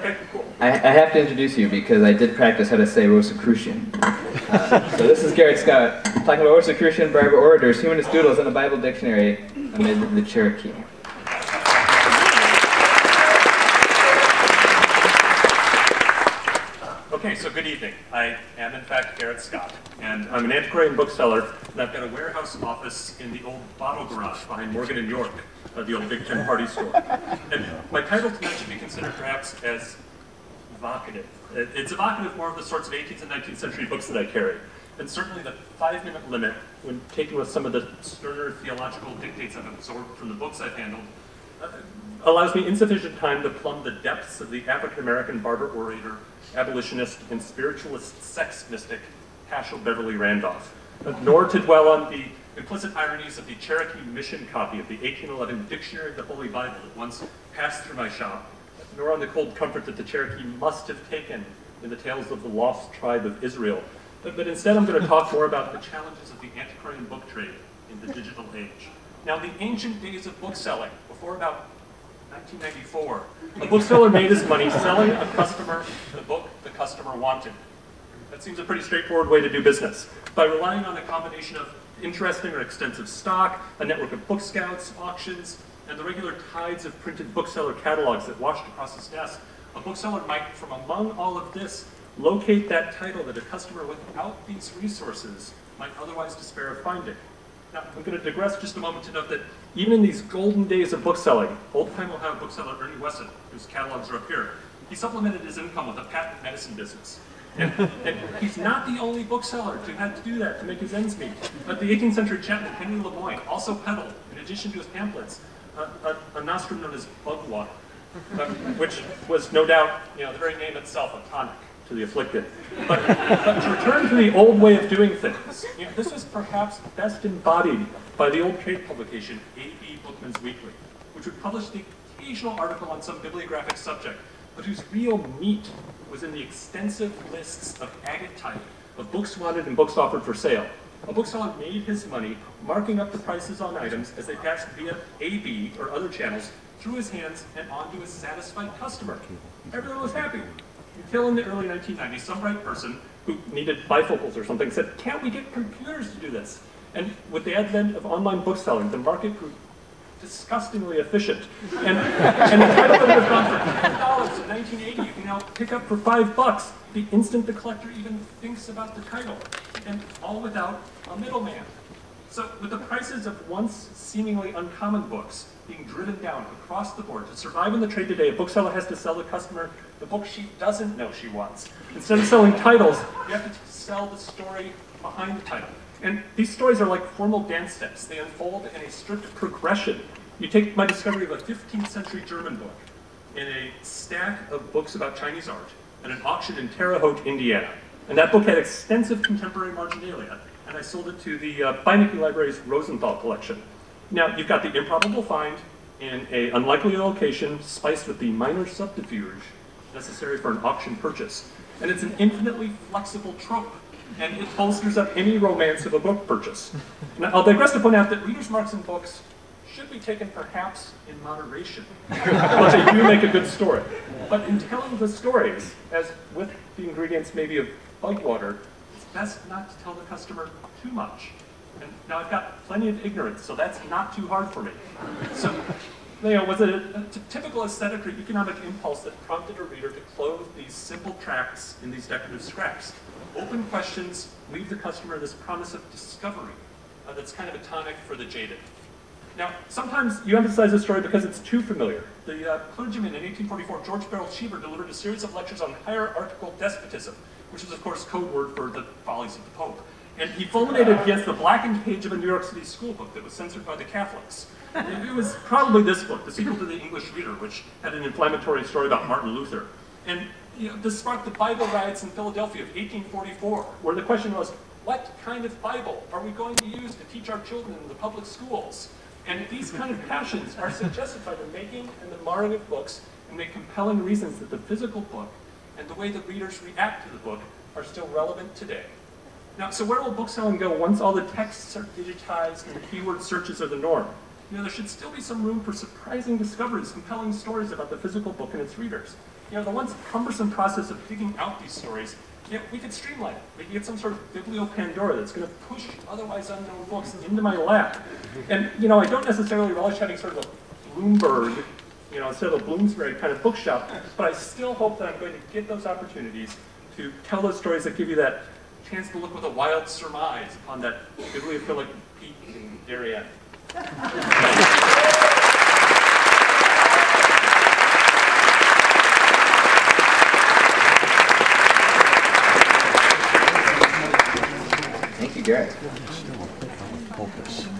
Okay, cool. I, I have to introduce you because I did practice how to say Rosicrucian. Uh, so this is Garrett Scott, talking about Rosicrucian, Barber Orators, Humanist Doodles, and the Bible Dictionary amid the Cherokee. Okay, so good evening. I am in fact Garrett Scott, and I'm an antiquarian bookseller, and I've got a warehouse office in the old bottle garage behind Morgan and York, uh, the old Big Ten party store. And my title tonight should be considered perhaps as evocative. It's evocative more of the sorts of 18th and 19th century books that I carry. And certainly the five-minute limit, when taken with some of the sterner theological dictates I've absorbed from the books I've handled, uh, allows me insufficient time to plumb the depths of the African-American barber orator, abolitionist, and spiritualist sex mystic Paschal Beverly Randolph, nor to dwell on the implicit ironies of the Cherokee mission copy of the 1811 Dictionary of the Holy Bible that once passed through my shop, nor on the cold comfort that the Cherokee must have taken in the tales of the lost tribe of Israel. But, but instead, I'm going to talk more about the challenges of the antiquarian book trade in the digital age. Now, the ancient days of bookselling, before about 1994, a bookseller made his money selling a customer the book the customer wanted. That seems a pretty straightforward way to do business. By relying on a combination of interesting or extensive stock, a network of book scouts, auctions, and the regular tides of printed bookseller catalogs that washed across his desk, a bookseller might, from among all of this, locate that title that a customer without these resources might otherwise despair of finding. Now, I'm going to digress just a moment to note that even in these golden days of bookselling, old-time Ohio bookseller Ernie Wessen, whose catalogs are up here, he supplemented his income with a patent medicine business. And, and he's not the only bookseller to have to do that to make his ends meet. But the 18th century chapman Henry Lemoine also peddled, in addition to his pamphlets, a, a, a nostrum known as bug water, uh, which was no doubt, you know, the very name itself, a tonic to the afflicted. But, but to return to the old way of doing things, you know, this was perhaps best embodied by the old trade publication, A.B. Bookman's Weekly, which would publish the occasional article on some bibliographic subject, but whose real meat was in the extensive lists of agate type of books wanted and books offered for sale. A bookseller made his money marking up the prices on items as they passed via AB or other channels through his hands and onto a satisfied customer. Everyone was happy. Until in the early 1990s, some bright person who needed bifocals or something said, can't we get computers to do this? And with the advent of online bookselling, the market grew disgustingly efficient. And, and the title would have gone for $10 in 1980, you can now pick up for five bucks the instant the collector even thinks about the title. And all without a middleman. So with the prices of once seemingly uncommon books being driven down across the board, to survive in the trade today, a bookseller has to sell the customer the book she doesn't know she wants. Instead of selling titles, you have to sell the story behind the title. And these stories are like formal dance steps. They unfold in a strict progression. You take my discovery of a 15th century German book in a stack of books about Chinese art at an auction in Terre Haute, Indiana. And that book had extensive contemporary marginalia, and I sold it to the uh, Beinecke Library's Rosenthal collection. Now, you've got the improbable find in a unlikely location, spiced with the minor subterfuge necessary for an auction purchase. And it's an infinitely flexible trope, and it bolsters up any romance of a book purchase. Now, I'll digress to point out that readers' marks in books should be taken perhaps in moderation, but they do make a good story. But in telling the stories, as with the ingredients maybe of bug water, best not to tell the customer too much. And now I've got plenty of ignorance, so that's not too hard for me. So, you know, was it a, typical aesthetic or economic impulse that prompted a reader to clothe these simple tracts in these decorative scraps? Open questions leave the customer this promise of discovery uh, that's kind of a tonic for the jaded. Now, sometimes you emphasize this story because it's too familiar. The uh, clergyman in 1844, George Barrell Cheever, delivered a series of lectures on hierarchical despotism, which is, of course, code word for the follies of the Pope. And he fulminated against the blackened page of a New York City school book that was censored by the Catholics. It was probably this book, the sequel to The English Reader, which had an inflammatory story about Martin Luther. And you know, this sparked the Bible riots in Philadelphia of 1844, where the question was, what kind of Bible are we going to use to teach our children in the public schools? And these kind of passions are suggested by the making and the marring of books and the compelling reasons that the physical book and the way that readers react to the book are still relevant today. Now, so where will bookselling go once all the texts are digitized and keyword searches are the norm? You know, there should still be some room for surprising discoveries, compelling stories about the physical book and its readers. you know, the once cumbersome process of digging out these stories, you we could streamline it. We could get some sort of bibliopandora that's going to push otherwise unknown books into my lap. And, you know, I don't necessarily relish having sort of a Bloomberg, you know, instead of a Bloomsbury kind of bookshop, but I still hope that I'm going to get those opportunities to tell those stories that give you that chance to look with a wild surmise upon that bibliophilic peak in Darien. Focus.